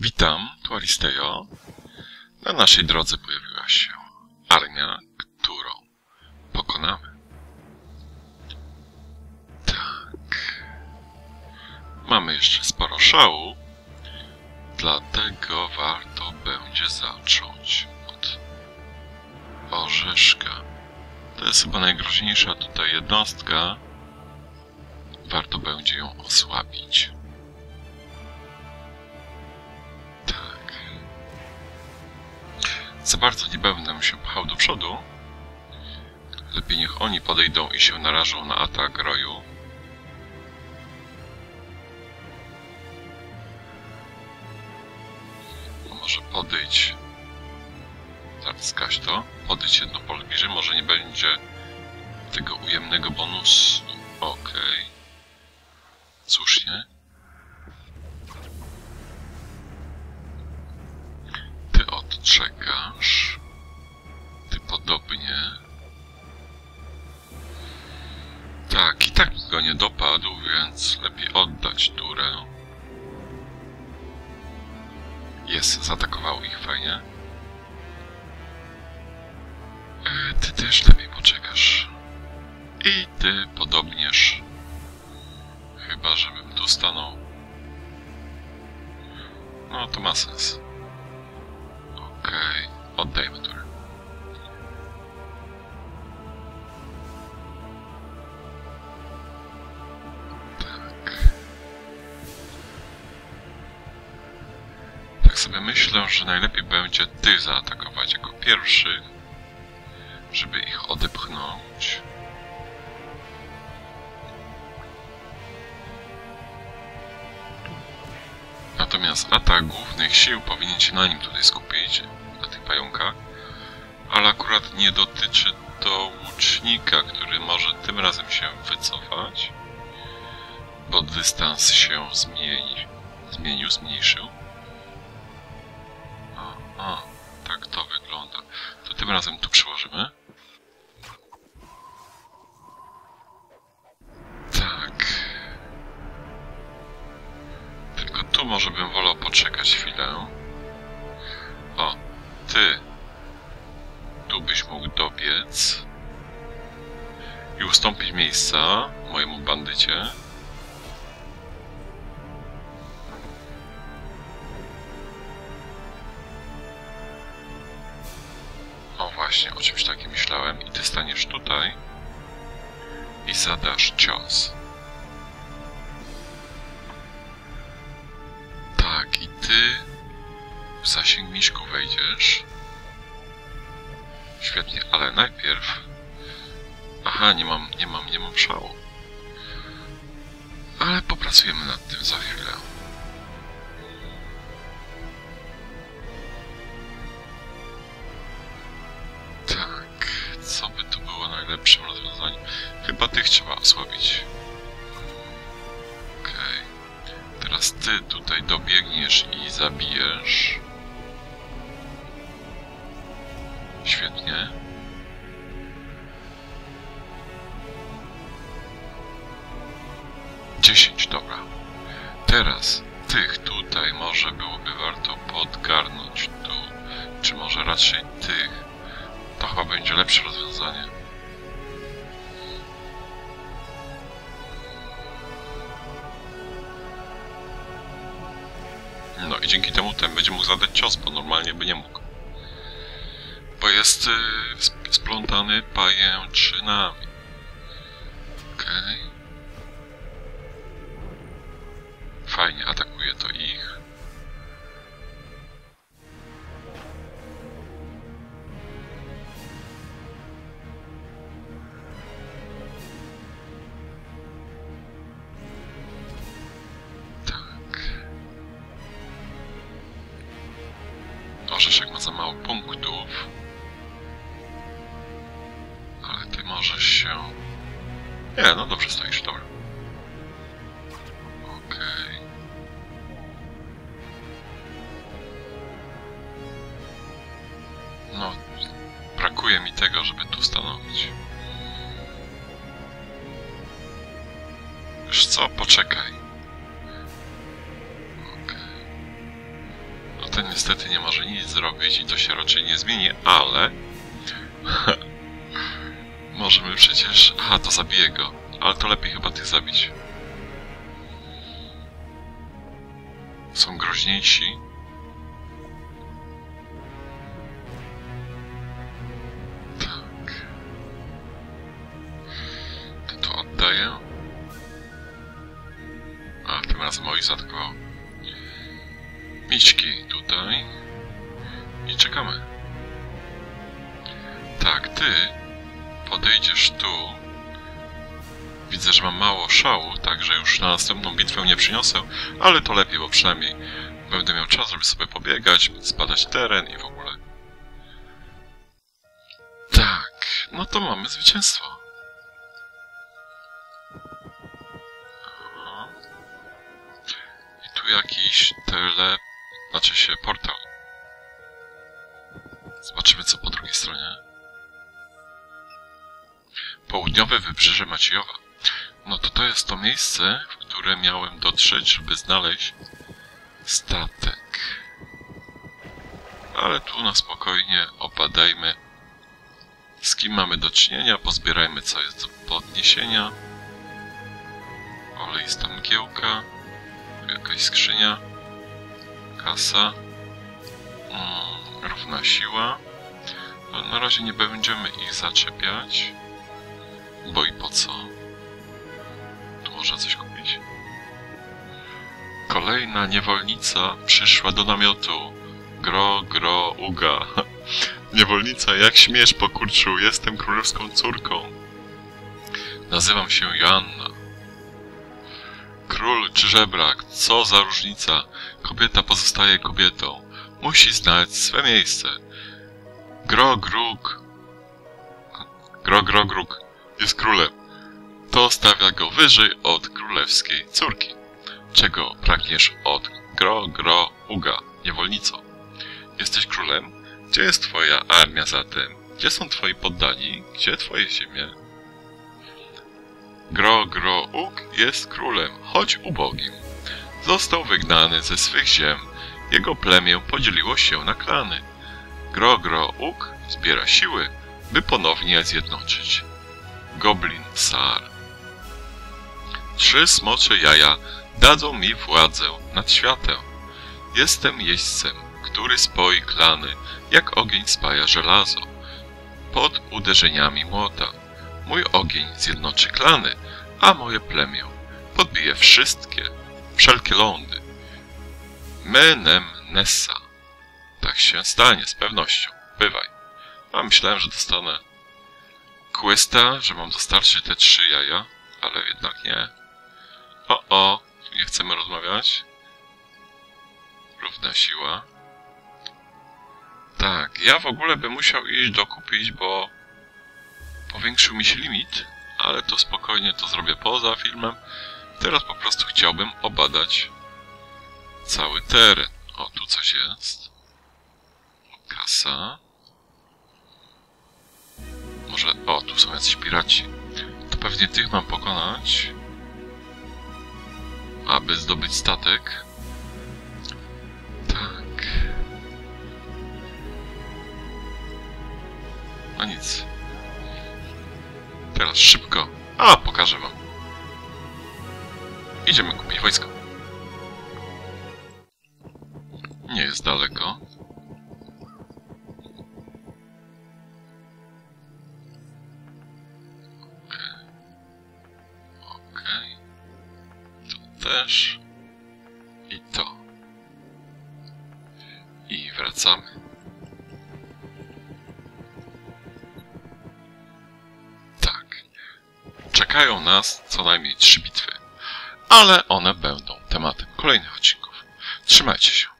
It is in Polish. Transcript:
Witam, tu Aristejo. Na naszej drodze pojawiła się armia, którą pokonamy. Tak. Mamy jeszcze sporo szału, dlatego warto będzie zacząć od orzeszka. To jest chyba najgroźniejsza tutaj jednostka. Warto będzie ją osłabić. Za bardzo nie będę się pchał do przodu. Lepiej niech oni podejdą i się narażą na atak roju. A może podejdź. Zaraz zgaś to. Podejdź jedno pole bliżej. Może nie będzie tego ujemnego bonusu. Okej. Słusznie. Ty odczekasz. Ty podobnie. Tak, i tak go nie dopadł, więc lepiej oddać turę. Jest, zaatakował ich fajnie. E, ty też lepiej poczekasz. I ty podobnież. Chyba, żebym tu stanął. No, to ma sens. Że najlepiej będzie ty zaatakować jako pierwszy, żeby ich odepchnąć. Natomiast atak głównych sił powinien się na nim tutaj skupić, na tych pająkach, ale akurat nie dotyczy to łucznika, który może tym razem się wycofać, bo dystans się zmieni, zmienił, zmniejszył. O, tak to wygląda. To tym razem tu przyłożymy. Tak. Tylko tu może bym wolał poczekać chwilę. O, ty. Tu byś mógł dobiec. I ustąpić miejsca mojemu bandycie. Właśnie, o czymś takim myślałem. I ty staniesz tutaj i zadasz cios. Tak, i ty w zasięg miśku wejdziesz. Świetnie, ale najpierw... Aha, nie mam, nie mam, nie mam szału. Ale popracujemy nad tym za chwilę. Co by tu było najlepszym rozwiązaniem? Chyba tych trzeba osłabić. Okej. Teraz ty tutaj dobiegniesz i zabijesz. Świetnie. Dziesięć, dobra. Teraz tych tutaj może byłoby warto podgarnąć tu. Czy może raczej chyba będzie lepsze rozwiązanie. No i dzięki temu ten będzie mógł zadać cios, bo normalnie by nie mógł. Bo jest y, sp- splątany pajęczynami. Orzeszek ma za mało punktów. Ale ty możesz się... Nie, no dobrze stoisz, dobra. Okej. No, brakuje mi tego, żeby tu stanąć. Wiesz co, poczekaj. Niestety nie może nic zrobić i to się raczej nie zmieni, ale... Możemy przecież... Aha, to zabije go. Ale to lepiej chyba tych zabić. Są groźniejsi. Tak. To tu oddaję. A, tym razem oj zaatakował. Mićki tutaj. I czekamy. Tak, ty podejdziesz tu. Widzę, że mam mało szału, także już na następną bitwę nie przyniosę, ale to lepiej, bo przynajmniej będę miał czas, żeby sobie pobiegać, zbadać teren i w ogóle. Tak, no to mamy zwycięstwo. I tu jakiś tele... znaczy się portal. Zobaczymy, co po drugiej stronie. Południowe wybrzeże Maciejowa. No to to jest to miejsce, w które miałem dotrzeć, żeby znaleźć statek. Ale tu na spokojnie opadajmy. Z kim mamy do czynienia, pozbierajmy co jest do podniesienia. Oleista mgiełka. Jakaś skrzynia. Kasa. Mm, równa siła. Ale na razie nie będziemy ich zaczepiać. Bo i po co? Tu można coś kupić? Kolejna niewolnica przyszła do namiotu. Gro, gro, uga. Niewolnica, jak śmiesz, pokurczu, jestem królewską córką. Nazywam się Joanna. Król czy żebrak, co za różnica. Kobieta pozostaje kobietą. Musi znać swe miejsce. Gro, grug. Gro, gro, grug jest królem. To stawia go wyżej od królewskiej córki. Czego pragniesz od gro, gro, uga, niewolnico? Jesteś królem? Gdzie jest twoja armia zatem? Gdzie są twoi poddani? Gdzie twoje ziemie? Gro, gro, ug jest królem, choć ubogim. Został wygnany ze swych ziem. Jego plemię podzieliło się na klany. Gro, gro, ug zbiera siły, by ponownie je zjednoczyć. Goblin Sar. Trzy smocze jaja dadzą mi władzę nad światem. Jestem jeźdźcem, który spoi klany, jak ogień spaja żelazo. Pod uderzeniami młota. Mój ogień zjednoczy klany, a moje plemię podbije wszystkie, wszelkie lądy. Menem Nessa. Tak się stanie z pewnością. Bywaj. A myślałem, że dostanę questa, że mam dostarczyć te trzy jaja, ale jednak nie. O, o, nie chcemy rozmawiać. Równa siła. Tak, ja w ogóle bym musiał iść dokupić, bo powiększył mi się limit, ale to spokojnie to zrobię poza filmem. Teraz po prostu chciałbym obadać cały teren. O, tu coś jest. Kasa. Może... O, tu są jacyś piraci. To pewnie tych mam pokonać. Aby zdobyć statek. Tak. No nic. Teraz szybko. A, pokażę wam. Idziemy kupić wojsko. Nie jest daleko. Okej. To też. I to. I wracamy. Tak. Czekają nas co najmniej trzy bitwy. Ale one będą tematem kolejnych odcinków. Trzymajcie się.